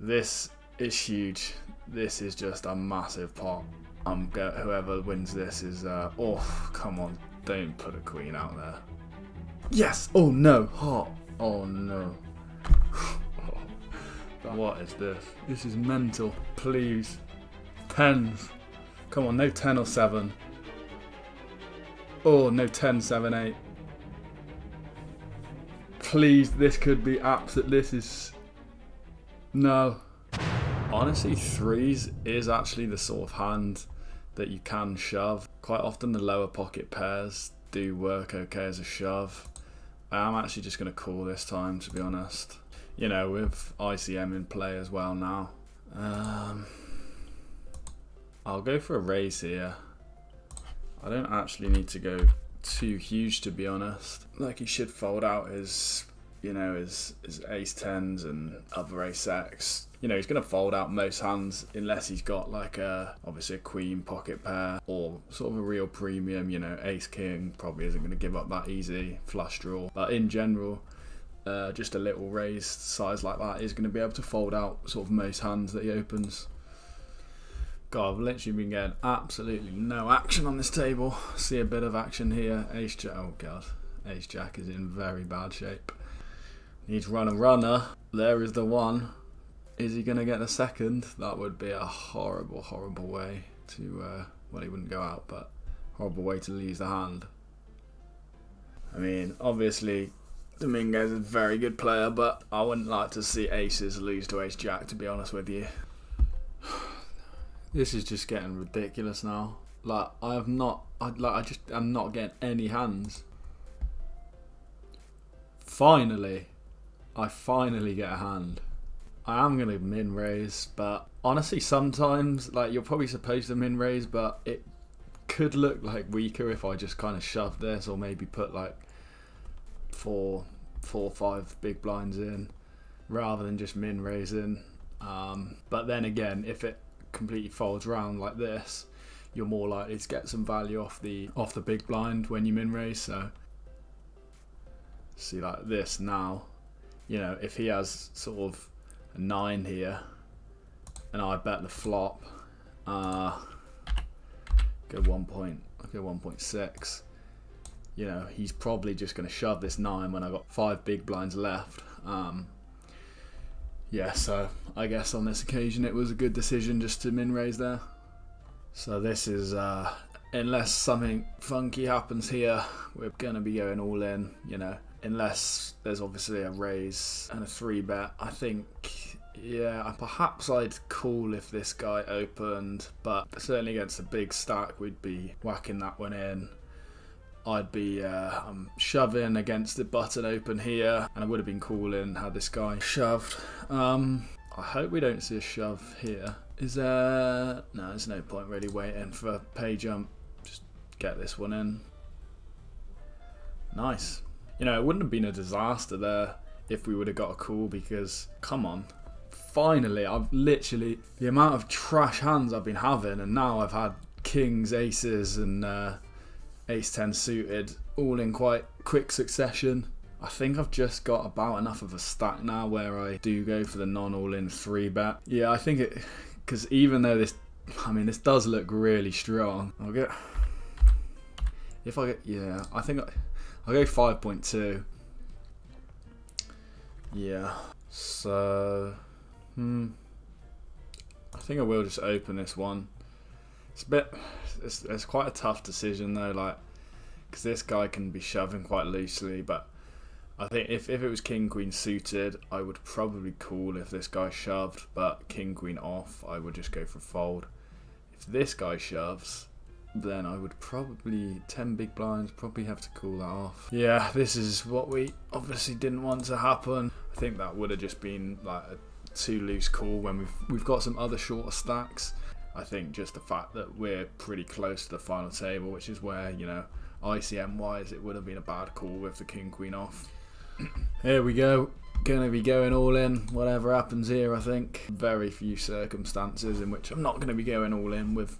This is huge. This is just a massive pot. I'm go whoever wins this is uh oh come on, don't put a queen out there. Yes! Oh no! Hot! Oh no. what is this? This is mental. Please. Tens. Come on, no 10 or 7. Oh, no 10, 7, 8. Please, this could be absolute. This is. No. Honestly, threes is actually the sort of hand that you can shove. Quite often, the lower pocket pairs do work okay as a shove. I'm actually just going to call this time, to be honest. You know, with ICM in play as well now. Um, I'll go for a raise here. I don't actually need to go too huge, to be honest. Like, he should fold out his, you know, his, his ace tens and other ace x you know, he's going to fold out most hands unless he's got like a obviously a queen pocket pair or sort of a real premium, you know, ace king probably isn't going to give up that easy flush draw. But in general, uh, just a little raised size like that is going to be able to fold out sort of most hands that he opens. God, I've literally been getting absolutely no action on this table. See a bit of action here. Ace Jack, oh God, Ace Jack is in very bad shape. Needs run a runner. There is the one. Is he going to get a second? That would be a horrible, horrible way to, uh, well, he wouldn't go out, but horrible way to lose the hand. I mean, obviously, Dominguez is a very good player, but I wouldn't like to see aces lose to ace jack, to be honest with you. This is just getting ridiculous now. Like, I have not, I, like, I just, I'm not getting any hands. Finally, I finally get a hand. I am going to min raise, but honestly, sometimes like you're probably supposed to min raise, but it could look like weaker if I just kind of shove this or maybe put like four, four, five big blinds in rather than just min raising. Um, but then again, if it completely folds around like this, you're more likely to get some value off the off the big blind when you min raise. So see like this now, you know, if he has sort of a 9 here. And I bet the flop. Uh, go 1 point, go 1.6. You know, he's probably just going to shove this 9 when I've got 5 big blinds left. Um, yeah, so I guess on this occasion it was a good decision just to min raise there. So this is, uh, unless something funky happens here, we're going to be going all in, you know unless there's obviously a raise and a three bet. I think, yeah, perhaps I'd call if this guy opened, but certainly against a big stack, we'd be whacking that one in. I'd be uh, I'm shoving against the button open here, and I would have been calling had this guy shoved. Um, I hope we don't see a shove here. Is there... No, there's no point really waiting for a pay jump. Just get this one in. Nice you know, it wouldn't have been a disaster there if we would have got a call because, come on, finally, I've literally, the amount of trash hands I've been having, and now I've had kings, aces, and uh, ace 10 suited all in quite quick succession. I think I've just got about enough of a stack now where I do go for the non all in three bet. Yeah, I think it, because even though this, I mean, this does look really strong, I'll get, if I get, yeah, I think. I, I'll go 5.2. Yeah. So, hmm. I think I will just open this one. It's a bit, it's, it's quite a tough decision though, like, because this guy can be shoving quite loosely, but I think if, if it was King Queen suited, I would probably call if this guy shoved, but King Queen off, I would just go for fold. If this guy shoves, then I would probably 10 big blinds probably have to call that off. Yeah, this is what we obviously didn't want to happen. I think that would have just been like a too loose call when we've we've got some other shorter stacks. I think just the fact that we're pretty close to the final table, which is where, you know, ICM wise it would have been a bad call with the king queen off. Here we go. Gonna be going all in, whatever happens here, I think. Very few circumstances in which I'm not gonna be going all in with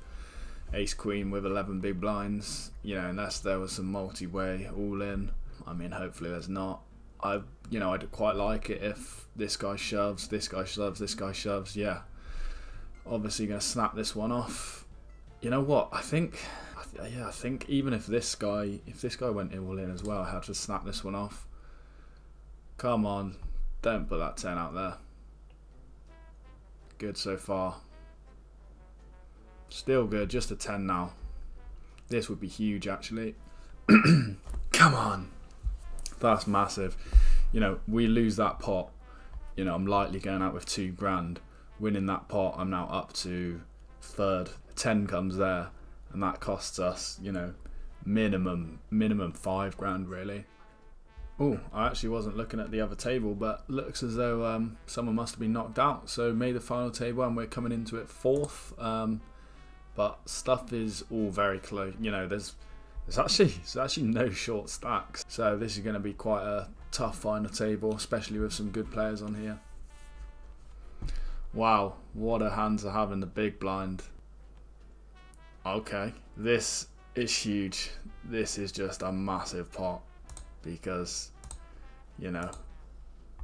ace queen with 11 big blinds you know unless there was some multi-way all in I mean hopefully there's not I, you know, I'd quite like it if this guy shoves, this guy shoves, this guy shoves. Yeah, obviously going to snap this one off. You know what? I think, yeah, I think even if this guy, if this guy went all in as well, I had to snap this one off. Come on, don't put that 10 out there. Good so far. Still good, just a 10 now. This would be huge actually. Come on. That's massive. You know, we lose that pot. You know, I'm likely going out with two grand. Winning that pot, I'm now up to third. 10 comes there, and that costs us, you know, minimum, minimum five grand really. Oh, I actually wasn't looking at the other table, but looks as though um, someone must have been knocked out. So made the final table, and we're coming into it fourth. Um, but stuff is all very close. You know, there's there's actually there's actually no short stacks. So this is going to be quite a tough final table, especially with some good players on here. Wow, what a hand to have in the big blind. Okay, this is huge. This is just a massive pot because, you know,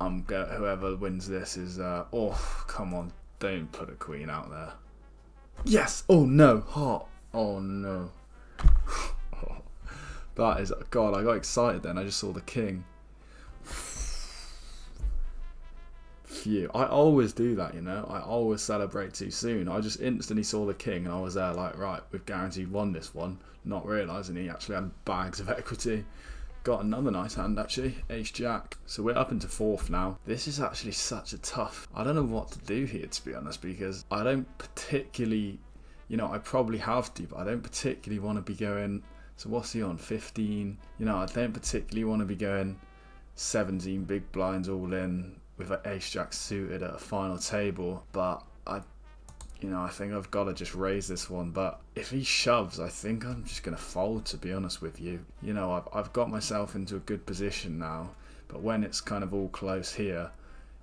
I'm go whoever wins this is. Uh, oh, come on, don't put a queen out there. Yes! Oh no! Hot! Oh no. that is. God, I got excited then. I just saw the king. Phew. I always do that, you know. I always celebrate too soon. I just instantly saw the king and I was there like, right, we've guaranteed won this one. Not realising he actually had bags of equity. Got another nice hand actually, Ace Jack. So we're up into fourth now. This is actually such a tough. I don't know what to do here to be honest because I don't particularly, you know, I probably have to, but I don't particularly want to be going. So what's he on? 15. You know, I don't particularly want to be going 17 big blinds all in with an Ace Jack suited at a final table, but I you know, I think I've got to just raise this one. But if he shoves, I think I'm just going to fold, to be honest with you. You know, I've, I've got myself into a good position now. But when it's kind of all close here,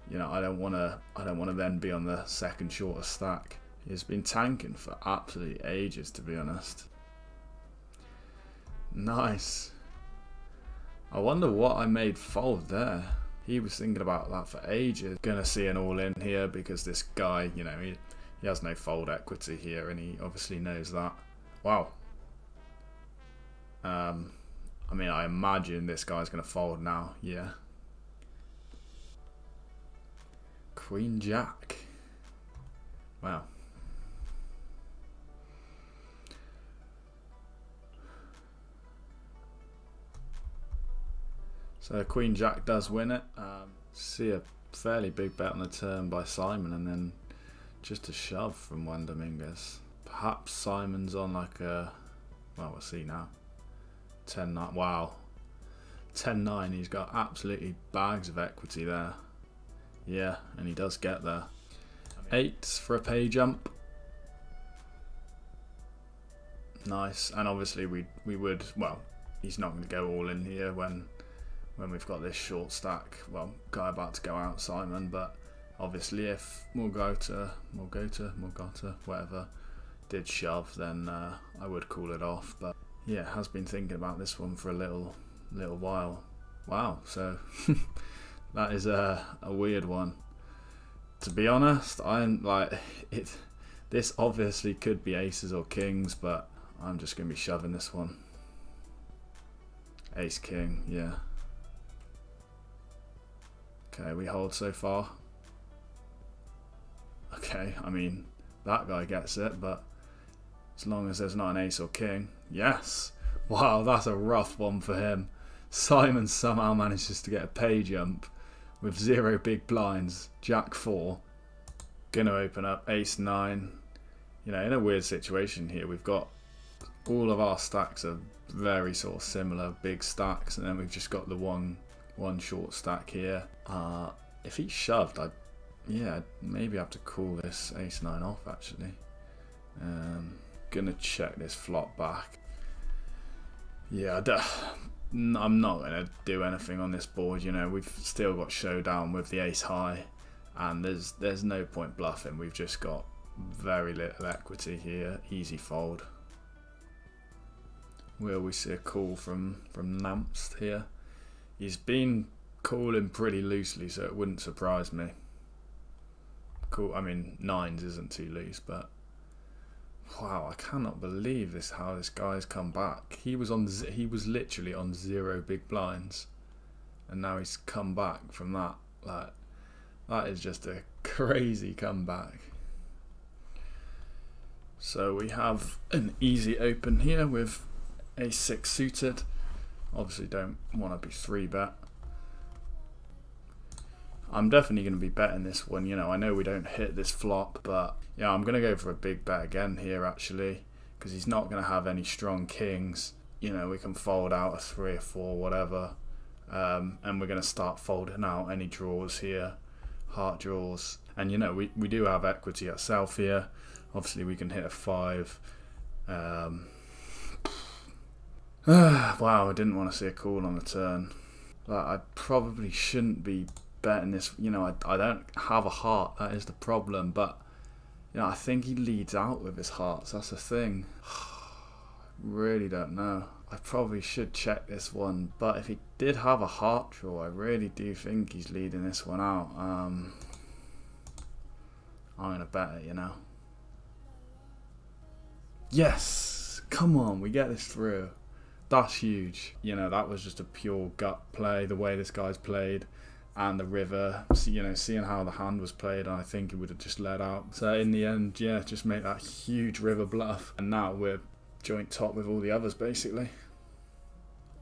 you know, I don't want to. I don't want to then be on the second shortest stack. He's been tanking for absolutely ages, to be honest. Nice. I wonder what I made fold there. He was thinking about that for ages. Gonna see an all in here because this guy, you know, he he has no fold equity here, and he obviously knows that. Wow. Um, I mean, I imagine this guy's going to fold now. Yeah. Queen Jack. Wow. So Queen Jack does win it. Um, see a fairly big bet on the turn by Simon, and then just a shove from Juan Dominguez. Perhaps Simon's on like a, well, we'll see now. 10 9. Wow. 10 9. He's got absolutely bags of equity there. Yeah, and he does get there. Eight for a pay jump. Nice. And obviously we we would well, he's not going to go all in here when when we've got this short stack. Well, guy about to go out, Simon, but obviously if Morgota, Morgota, Morgota, whatever, did shove, then uh, I would call it off. But yeah, has been thinking about this one for a little, little while. Wow, so that is a, a weird one. To be honest, I'm like it. This obviously could be aces or kings, but I'm just gonna be shoving this one. Ace king, yeah. Okay, we hold so far. Okay, I mean, that guy gets it, but as long as there's not an ace or king. Yes! Wow, that's a rough one for him. Simon somehow manages to get a pay jump with zero big blinds. Jack 4. Gonna open up ace 9. You know, in a weird situation here, we've got all of our stacks are very sort of similar, big stacks, and then we've just got the one one short stack here. Uh, if he shoved, I'd yeah, maybe I have to call this ace 9 off actually. Um, gonna check this flop back. Yeah, I'm not gonna do anything on this board. You know, we've still got showdown with the ace high, and there's there's no point bluffing. We've just got very little equity here. Easy fold. Will we see a call from from Namst here? He's been calling pretty loosely, so it wouldn't surprise me. Cool. I mean, nines isn't too loose, but wow, I cannot believe this. How this guy's come back. He was on. He was literally on zero big blinds, and now he's come back from that. Like that is just a crazy comeback. So we have an easy open here with a six suited. Obviously, don't want to be three bet. I'm definitely going to be betting this one. You know, I know we don't hit this flop, but yeah, I'm going to go for a big bet again here actually, because he's not going to have any strong kings. You know, we can fold out a three or four, whatever, um, and we're going to start folding out any draws here, heart draws, and you know, we we do have equity itself here. Obviously, we can hit a five. Um, wow, I didn't want to see a call on the turn. I probably shouldn't be betting this. You know, I, I don't have a heart. That is the problem. But you know, I think he leads out with his hearts. That's the thing. really don't know. I probably should check this one. But if he did have a heart draw, I really do think he's leading this one out. Um, I'm gonna bet it. You know. Yes, come on, we get this through. That's huge. You know, that was just a pure gut play. The way this guy's played and the river, you know, seeing how the hand was played, I think it would have just let out. So in the end, yeah, just make that huge river bluff, and now we're joint top with all the others basically.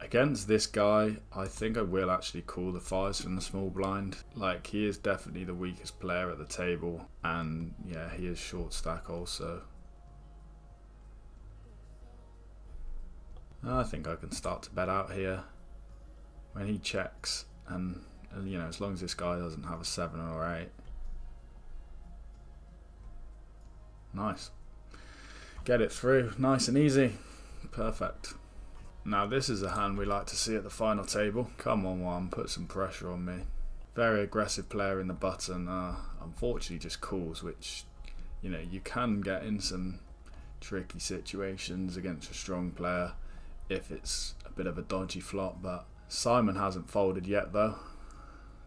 Against this guy, I think I will actually call the fives from the small blind. Like he is definitely the weakest player at the table, and yeah, he is short stack also. I think I can start to bet out here when he checks and you know, as long as this guy doesn't have a 7 or 8. Nice. Get it through. Nice and easy. Perfect. Now this is a hand we like to see at the final table. Come on Juan, put some pressure on me. Very aggressive player in the button. Uh, unfortunately just calls, which, you know, you can get in some tricky situations against a strong player if it's a bit of a dodgy flop. But Simon hasn't folded yet though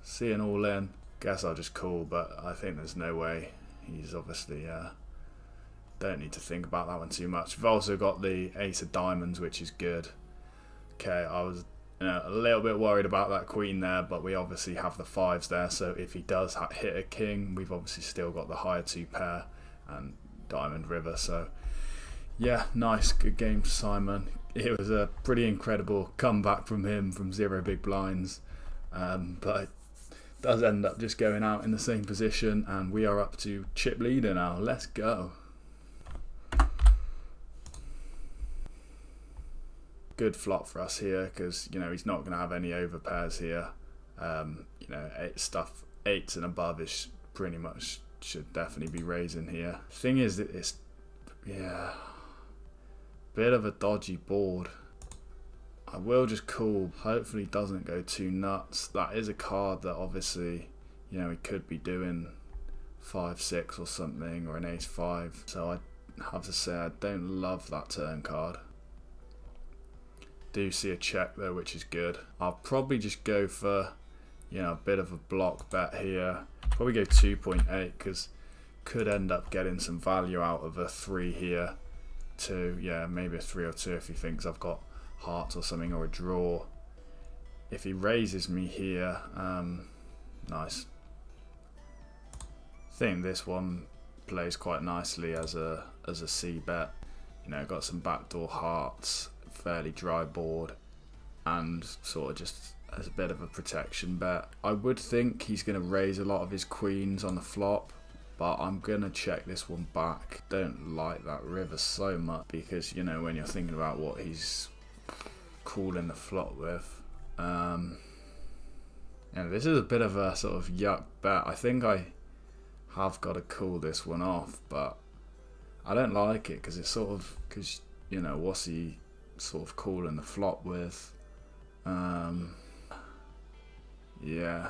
seeing all in. Guess I'll just call, but I think there's no way. He's obviously uh, don't need to think about that one too much. We've also got the ace of diamonds, which is good. Okay, I was you know, a little bit worried about that queen there, but we obviously have the fives there. So if he does hit a king, we've obviously still got the higher two pair and diamond river. So yeah, nice, good game, Simon. It was a pretty incredible comeback from him from zero big blinds, um, but does end up just going out in the same position, and we are up to chip leader now. Let's go. Good flop for us here because you know he's not going to have any over pairs here. Um, you know, eight stuff eights and above is pretty much should definitely be raising here. Thing is it's yeah, bit of a dodgy board. I will just call. Hopefully doesn't go too nuts. That is a card that obviously, you know, he could be doing 5-6 or something or an ace-5. So I have to say I don't love that turn card. Do see a check though, which is good. I'll probably just go for, you know, a bit of a block bet here. Probably go 2.8 because could end up getting some value out of a 3 here. Two, yeah, maybe a 3 or 2 if he thinks I've got hearts or something or a draw. If he raises me here, um, nice. I think this one plays quite nicely as a as a C bet. You know, got some backdoor hearts, fairly dry board, and sort of just as a bit of a protection bet. I would think he's going to raise a lot of his queens on the flop, but I'm going to check this one back. Don't like that river so much because, you know, when you're thinking about what he's calling the flop with. Um, and this is a bit of a sort of yuck bet. I think I have got to call this one off, but I don't like it because it's sort of because you know what's he sort of calling the flop with. Um, yeah,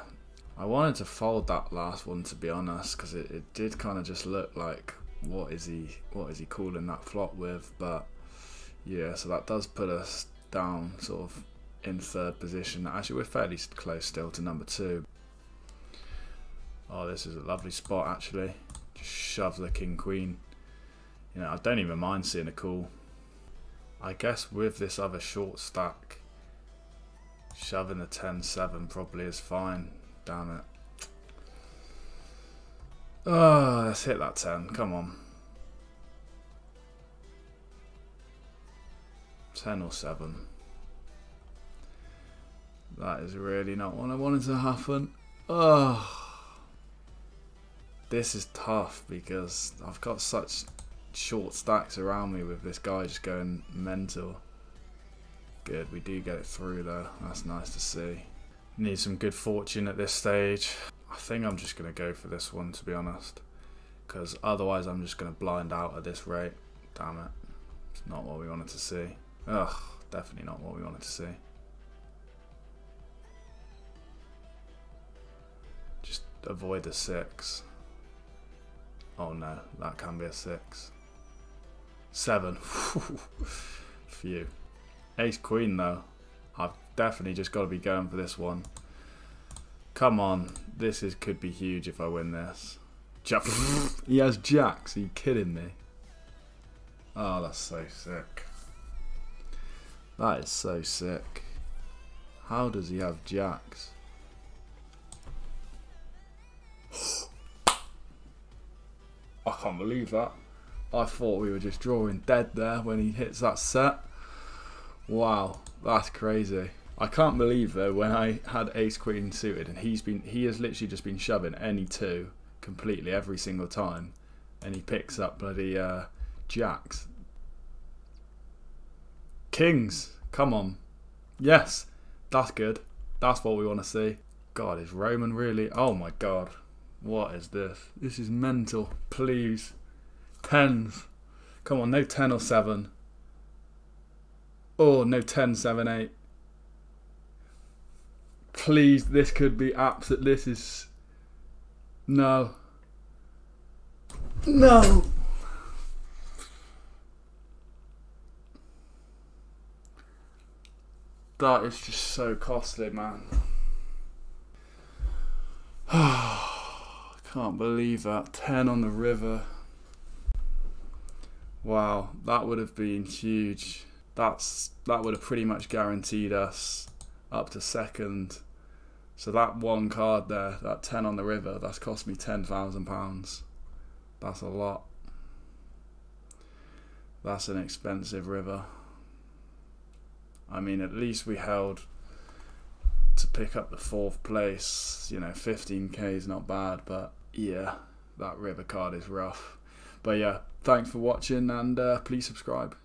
I wanted to fold that last one to be honest because it, it did kind of just look like what is he what is he calling that flop with, but yeah, so that does put us down sort of in third position. Actually, we're fairly close still to number two. Oh, this is a lovely spot actually. Just shove the king queen. You know, I don't even mind seeing a call. I guess with this other short stack, shoving the 10-7 probably is fine. Damn it. Oh, let's hit that 10. Come on. 10 or 7. That is really not what I wanted to happen. Oh. This is tough because I've got such short stacks around me with this guy just going mental. Good, we do get it through though. That's nice to see. Need some good fortune at this stage. I think I'm just going to go for this one to be honest. Because otherwise I'm just going to blind out at this rate. Damn it. It's not what we wanted to see. Ugh, definitely not what we wanted to see. Just avoid the six. Oh no, that can be a six. Seven. Phew. Ace Queen though. I've definitely just got to be going for this one. Come on. This is could be huge if I win this. Jack he has jacks. Are you kidding me? Oh, that's so sick. That is so sick. How does he have jacks? I can't believe that. I thought we were just drawing dead there when he hits that set. Wow, that's crazy. I can't believe though when I had ace queen suited and he's been he has literally just been shoving any two completely every single time and he picks up bloody uh, jacks. Kings, come on. Yes, that's good. That's what we want to see. God, is Roman really? Oh my god. What is this? This is mental. Please. Tens. Come on, no 10 or 7. Oh, no 10, 7, 8. Please, this could be absolute. This is. No. No! That is just so costly, man. Can't believe that. 10 on the river. Wow, that would have been huge. That's that would have pretty much guaranteed us up to second. So that one card there, that 10 on the river, that's cost me £10,000. That's a lot. That's an expensive river. I mean, at least we held to pick up the fourth place. You know, 15k is not bad, but yeah, that river card is rough. But yeah, thanks for watching and uh, please subscribe.